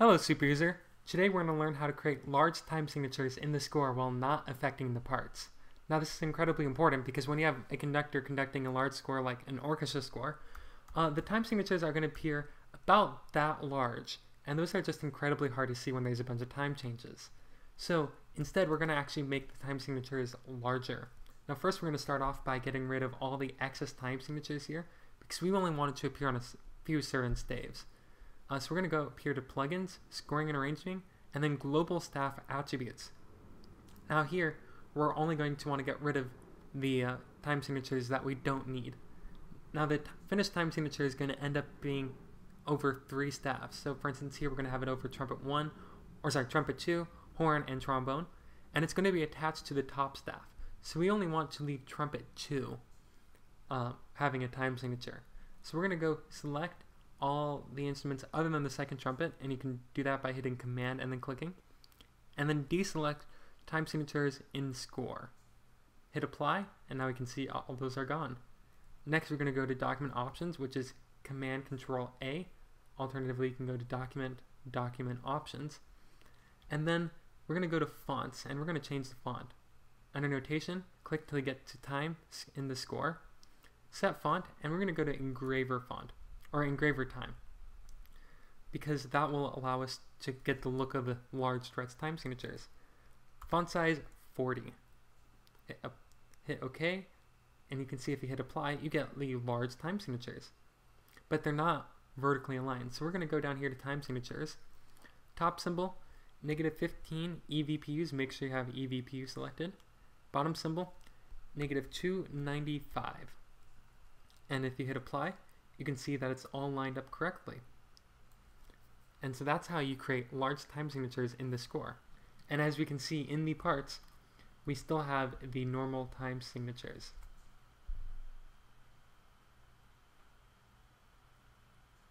Hello super user. Today we're going to learn how to create large time signatures in the score while not affecting the parts. Now this is incredibly important because when you have a conductor conducting a large score like an orchestra score, uh, the time signatures are going to appear about that large and those are just incredibly hard to see when there's a bunch of time changes. So instead we're going to actually make the time signatures larger. Now first we're going to start off by getting rid of all the excess time signatures here because we only want it to appear on a few certain staves. Uh, so we're going to go up here to plugins, scoring and arranging, and then global staff attributes. Now here, we're only going to want to get rid of the uh, time signatures that we don't need. Now the finished time signature is going to end up being over three staffs. So for instance here we're going to have it over trumpet 1, or sorry, trumpet 2, horn, and trombone, and it's going to be attached to the top staff. So we only want to leave trumpet 2 uh, having a time signature. So we're going to go select all the instruments other than the second trumpet, and you can do that by hitting Command and then clicking. And then deselect time signatures in score. Hit apply, and now we can see all those are gone. Next, we're going to go to document options, which is Command Control A. Alternatively, you can go to document, document options. And then we're going to go to fonts, and we're going to change the font. Under notation, click till you get to time in the score. Set font, and we're going to go to engraver font or engraver time because that will allow us to get the look of the large stretch time signatures. Font size 40. Hit, hit OK, and you can see if you hit apply, you get the large time signatures. But they're not vertically aligned. So we're going to go down here to time signatures. Top symbol, negative 15 EVPUs, make sure you have EVPU selected. Bottom symbol, negative 295. And if you hit apply, you can see that it's all lined up correctly. And so that's how you create large time signatures in the score. And as we can see in the parts, we still have the normal time signatures.